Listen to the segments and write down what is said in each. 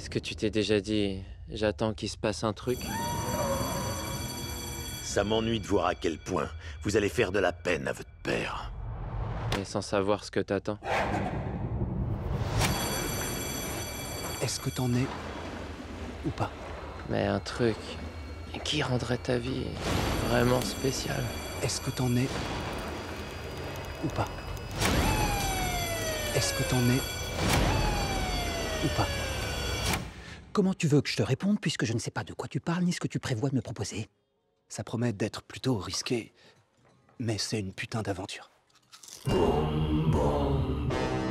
Peut-être que tu t'es déjà dit, j'attends qu'il se passe un truc? Ça m'ennuie de voir à quel point vous allez faire de la peine à votre père. Mais sans savoir ce que t'attends. Est-ce que t'en es ou pas? Mais un truc qui rendrait ta vie vraiment spéciale? Est-ce que t'en es ou pas? Est-ce que t'en es ou pas? Comment tu veux que je te réponde puisque je ne sais pas de quoi tu parles ni ce que tu prévois de me proposer? Ça promet d'être plutôt risqué, mais c'est une putain d'aventure.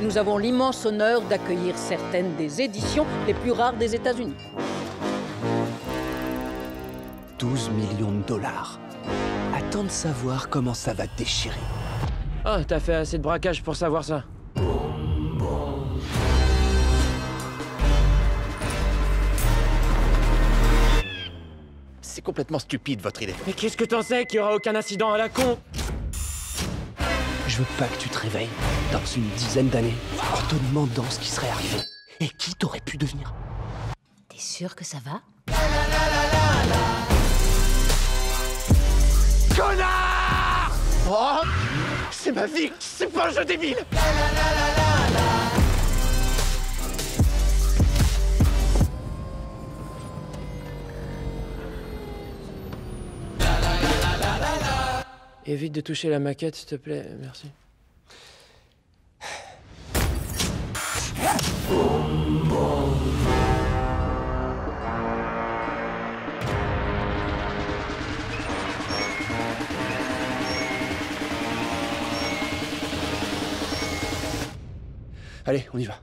Nous avons l'immense honneur d'accueillir certaines des éditions les plus rares des États-Unis. 12 millions de dollars. Attends de savoir comment ça va te déchirer. Oh, t'as fait assez de braquage pour savoir ça. C'est complètement stupide votre idée. Mais qu'est-ce que t'en sais qu'il y aura aucun incident à la con Je veux pas que tu te réveilles dans une dizaine d'années en te demandant ce qui serait arrivé et qui t'aurait pu devenir. T'es sûr que ça va Connard Oh C'est ma vie C'est pas un jeu débile Évite de toucher la maquette, s'il te plaît, merci. Allez, on y va.